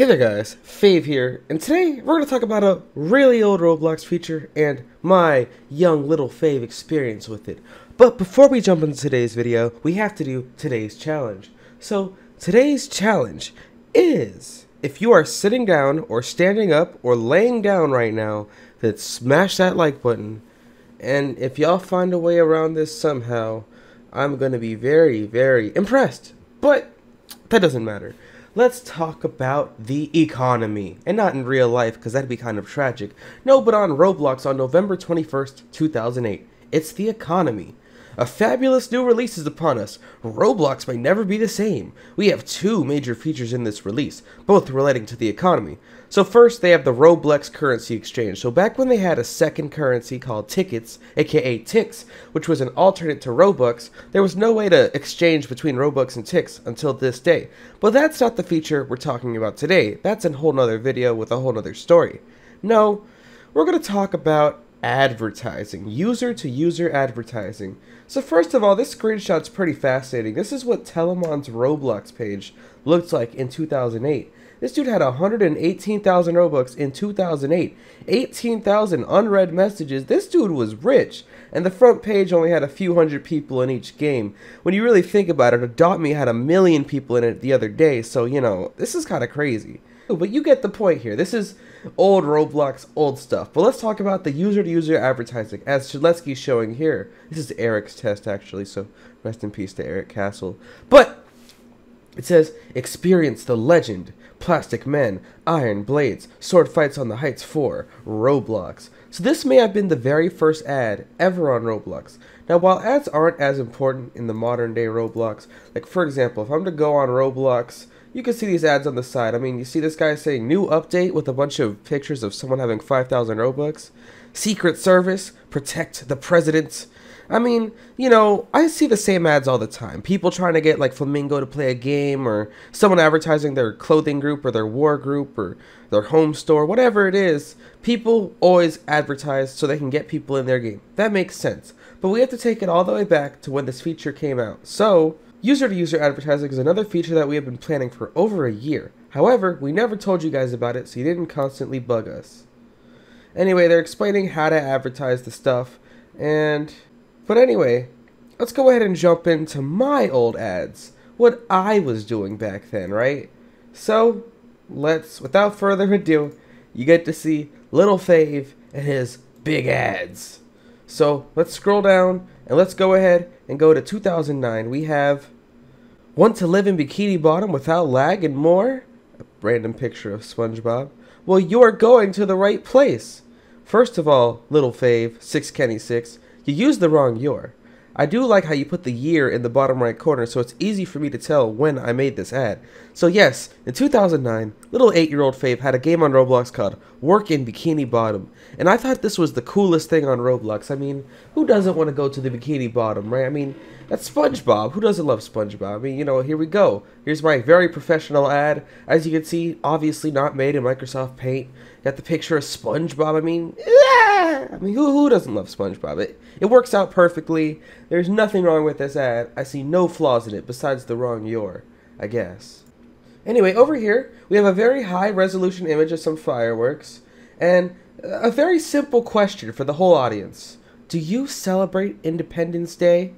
Hey there guys, Fave here, and today we're going to talk about a really old Roblox feature and my young little Fave experience with it. But before we jump into today's video, we have to do today's challenge. So today's challenge is, if you are sitting down or standing up or laying down right now, then smash that like button. And if y'all find a way around this somehow, I'm going to be very, very impressed. But that doesn't matter let's talk about the economy. And not in real life, because that'd be kind of tragic. No, but on Roblox on November 21st, 2008. It's the economy. A fabulous new release is upon us. Roblox may never be the same. We have two major features in this release, both relating to the economy. So first, they have the Roblox currency exchange. So back when they had a second currency called Tickets, aka Tix, which was an alternate to Robux, there was no way to exchange between Robux and Tix until this day. But that's not the feature we're talking about today. That's a whole nother video with a whole nother story. No, we're going to talk about advertising, user to user advertising. So first of all, this screenshot's pretty fascinating. This is what Telamon's Roblox page looked like in 2008. This dude had 118,000 Robux in 2008. 18,000 unread messages. This dude was rich. And the front page only had a few hundred people in each game. When you really think about it, Adopt Me had a million people in it the other day. So, you know, this is kind of crazy. But you get the point here. This is old Roblox, old stuff. But let's talk about the user-to-user -user advertising, as Shedletsky's showing here. This is Erik's test, actually, so rest in peace to Erik Cassel. But it says, experience the legend, plastic men, iron blades, sword fights on the heights 4, Roblox. So this may have been the very first ad ever on Roblox. Now while ads aren't as important in the modern day Roblox, like for example, if I'm to go on Roblox, you can see these ads on the side. I mean, you see this guy saying new update with a bunch of pictures of someone having 5,000 Robux. Secret Service, protect the president. I mean, you know, I see the same ads all the time. People trying to get like Flamingo to play a game or someone advertising their clothing group or their war group or their home store, whatever it is. People always advertise so they can get people in their game. That makes sense. But we have to take it all the way back to when this feature came out. So, user to user advertising is another feature that we have been planning for over a year. However, we never told you guys about it, so you didn't constantly bug us. Anyway, they're explaining how to advertise the stuff, and but anyway, let's go ahead and jump into my old ads. What I was doing back then, right? So, let's, without further ado, you get to see Little Fave and his big ads. So, let's scroll down and let's go ahead and go to 2009. We have Want to live in Bikini Bottom without lag and more? A random picture of SpongeBob. Well, you're going to the right place. First of all, Little Fave, 6 Kenny 6, you used the wrong year. I do like how you put the year in the bottom right corner so it's easy for me to tell when I made this ad. So yes, in 2009, little 8-year-old Fave had a game on Roblox called Work in Bikini Bottom. And I thought this was the coolest thing on Roblox. I mean, who doesn't want to go to the Bikini Bottom, right? I mean, that's SpongeBob. Who doesn't love SpongeBob? I mean, you know, here we go. Here's my very professional ad. As you can see, obviously not made in Microsoft Paint. Got the picture of SpongeBob. I mean, eh, yeah! I mean, who, who doesn't love SpongeBob? It, it works out perfectly. There's nothing wrong with this ad. I see no flaws in it besides the wrong your, I guess. Anyway, over here, we have a very high resolution image of some fireworks and a very simple question for the whole audience. Do you celebrate Independence Day?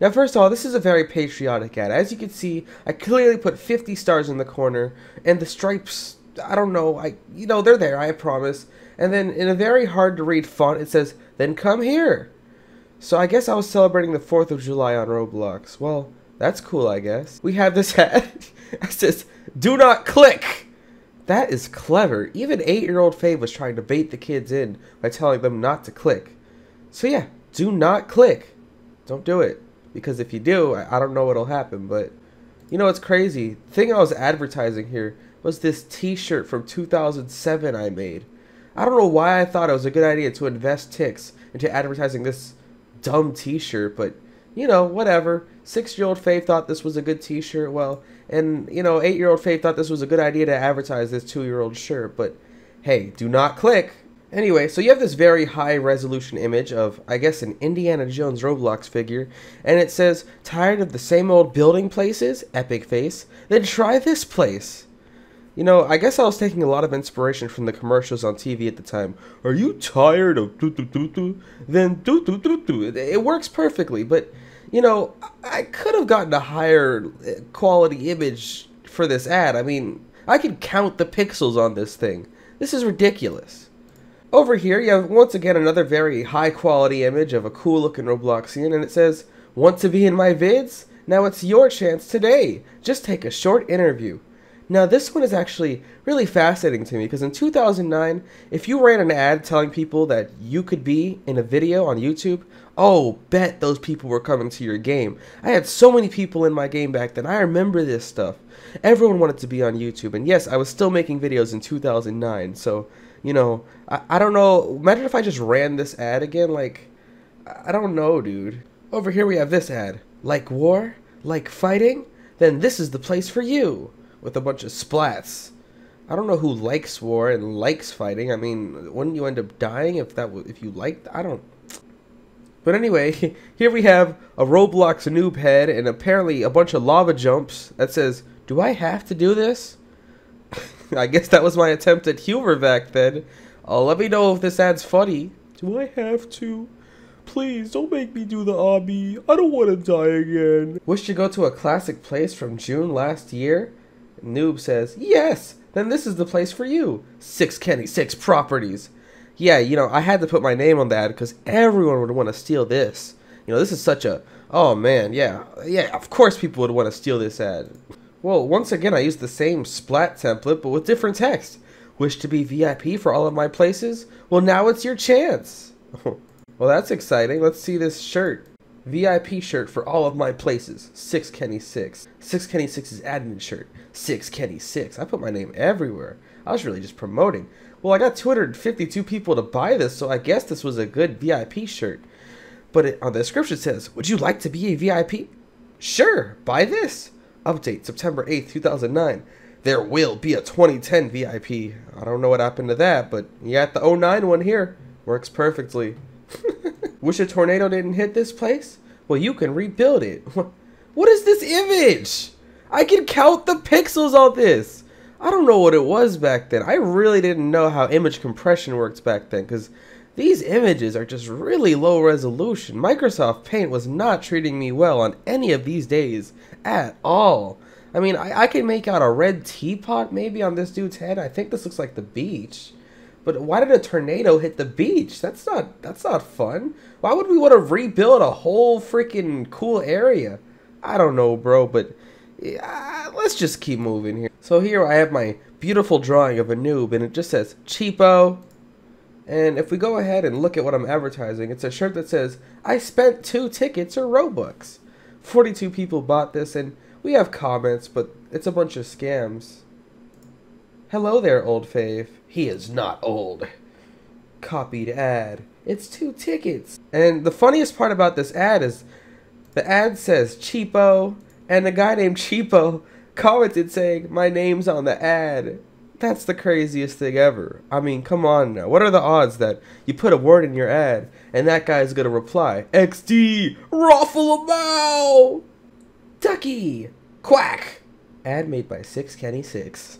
Now, first of all, this is a very patriotic ad. As you can see, I clearly put 50 stars in the corner, and the stripes, I don't know, I you know, they're there, I promise. And then in a very hard to read font, it says, then come here. So I guess I was celebrating the 4th of July on Roblox. Well, that's cool, I guess. We have this ad. it says, do not click. That is clever. Even 8-year-old Fave was trying to bait the kids in by telling them not to click. So yeah, do not click. Don't do it because if you do, I don't know what'll happen. But you know what's crazy? The thing I was advertising here was this T-shirt from 2007 I made. I don't know why I thought it was a good idea to invest Tix into advertising this dumb T-shirt, but you know, whatever. Six-year-old Fave thought this was a good T-shirt. Well, and you know, eight-year-old Fave thought this was a good idea to advertise this two-year-old shirt. But hey, do not click. Anyway, so you have this very high resolution image of, I guess, an Indiana Jones Roblox figure, and it says, Tired of the same old building places? Epic face. Then try this place. You know, I guess I was taking a lot of inspiration from the commercials on TV at the time. Are you tired of doo doo doo doo? Then doo doo doo doo. It works perfectly, but you know, I could have gotten a higher uh, quality image for this ad. I mean, I can count the pixels on this thing. This is ridiculous. Over here, you have once again another very high quality image of a cool looking Robloxian, and it says, Want to be in my vids? Now it's your chance today. Just take a short interview. Now, this one is actually really fascinating to me because in 2009, if you ran an ad telling people that you could be in a video on YouTube, oh, bet those people were coming to your game. I had so many people in my game back then. I remember this stuff. Everyone wanted to be on YouTube. And yes, I was still making videos in 2009. So, you know, I, I don't know. Imagine if I just ran this ad again. Like, I don't know, dude. Over here we have this ad. Like war? Like fighting? Then this is the place for you with a bunch of splats. I don't know who likes war and likes fighting. I mean, wouldn't you end up dying if that if you liked? I don't. But anyway, here we have a Roblox noob head and apparently a bunch of lava jumps that says, "Do I have to do this?" I guess that was my attempt at humor back then. Uh, let me know if this ad's funny. Do I have to? Please, don't make me do the obby. I don't want to die again. Wish to go to a classic place from June last year? Noob says, Yes, then this is the place for you. Six Kenny, six properties. Yeah, you know, I had to put my name on that because everyone would want to steal this. You know, this is such a. Oh man, yeah. Yeah, of course people would want to steal this ad. Well, once again, I used the same splat template but with different text. Wish to be VIP for all of my places? Well, now it's your chance. well, that's exciting. Let's see this shirt. VIP shirt for all of my places. Six Kenny Six. Six Kenny Six's admin shirt. Six Kenny Six. I put my name everywhere. I was really just promoting. Well, I got 252 people to buy this, so I guess this was a good VIP shirt. But it, on the description says, Would you like to be a VIP? Sure, buy this. Update September 8th, 2009. There will be a 2010 VIP. I don't know what happened to that, but you got the 09 one here. Works perfectly. Wish a tornado didn't hit this place? Well, you can rebuild it. What is this image? I can count the pixels on this. I don't know what it was back then. I really didn't know how image compression works back then because these images are just really low resolution. Microsoft Paint was not treating me well on any of these days at all. I mean, I, I can make out a red teapot maybe on this dude's head. I think this looks like the beach. But why did a tornado hit the beach? That's not that's not fun. Why would we want to rebuild a whole freaking cool area? I don't know, bro, but yeah, let's just keep moving here. So here I have my beautiful drawing of a noob, and it just says cheapo. And if we go ahead and look at what I'm advertising, it's a shirt that says, I spent two tickets or Robux. 42 people bought this, and we have comments, but it's a bunch of scams. Hello there, old fave. He is not old. Copied ad. It's two tickets. And the funniest part about this ad is the ad says cheapo, and a guy named Cheapo commented saying, My name's on the ad. That's the craziest thing ever. I mean, come on now. What are the odds that you put a word in your ad and that guy's gonna reply, XD, Raffle a Ducky, Quack. Ad made by Six Kenny Six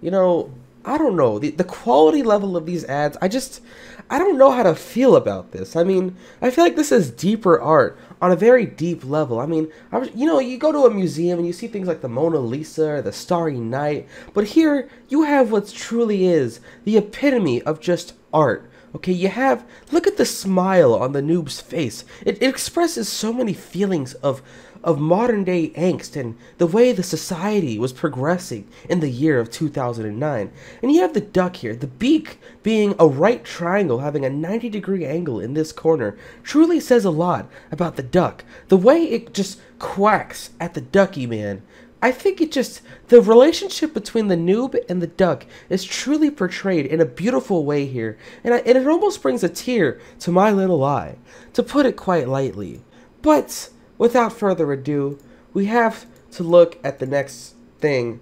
you know, I don't know. The, the quality level of these ads, I just, I don't know how to feel about this. I mean, I feel like this is deeper art on a very deep level. I mean, I was, you know, you go to a museum and you see things like the Mona Lisa or the Starry Night, but here you have what truly is the epitome of just art. Okay, you have, look at the smile on the noob's face. It, it expresses so many feelings of of modern day angst and the way the society was progressing in the year of 2009. And you have the duck here, the beak being a right triangle having a 90 degree angle in this corner truly says a lot about the duck. The way it just quacks at the ducky man. I think it just, the relationship between the noob and the duck is truly portrayed in a beautiful way here, and, I, and it almost brings a tear to my little eye, to put it quite lightly. But without further ado, we have to look at the next thing.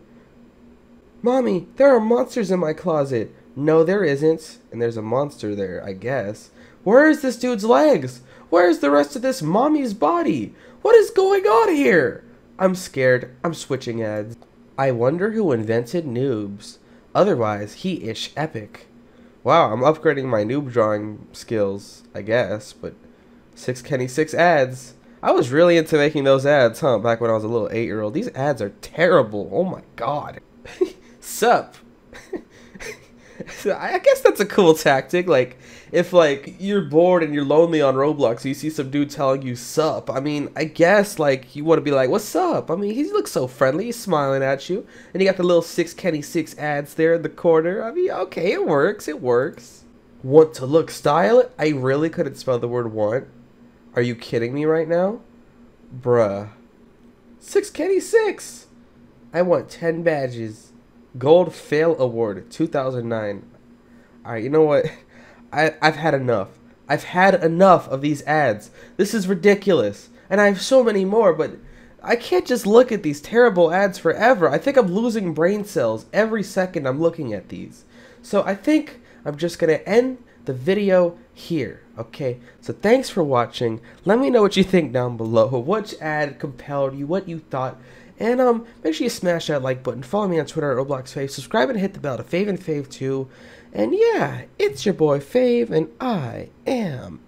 Mommy, there are monsters in my closet. No, there isn't. And there's a monster there, I guess. Where is this dude's legs? Where's the rest of this mommy's body? What is going on here? I'm scared. I'm switching ads. I wonder who invented noobs. Otherwise, he ish epic. Wow, I'm upgrading my noob drawing skills, I guess, but six Kenny six ads. I was really into making those ads, huh? Back when I was a little eight year old. These ads are terrible. Oh my god. Sup. I guess that's a cool tactic. Like, if like you're bored and you're lonely on Roblox, you see some dude telling you sup. I mean, I guess like you want to be like, "What's up?" I mean, he looks so friendly, he's smiling at you, and you got the little six Kenny six ads there in the corner. I mean, okay, it works, it works. Want to look style? I really couldn't spell the word want. Are you kidding me right now, bruh? Six Kenny six. I want ten badges. Gold Fail Award 2009. Alright, you know what? I, I've had enough. I've had enough of these ads. This is ridiculous. And I have so many more, but I can't just look at these terrible ads forever. I think I'm losing brain cells every second I'm looking at these. So I think I'm just going to end the video here. Okay, so thanks for watching. Let me know what you think down below. Which ad compelled you, what you thought. And um, make sure you smash that like button. Follow me on Twitter at Roblox Fave. Subscribe and hit the bell to Fave and Fave too. And yeah, it's your boy Fave, and I am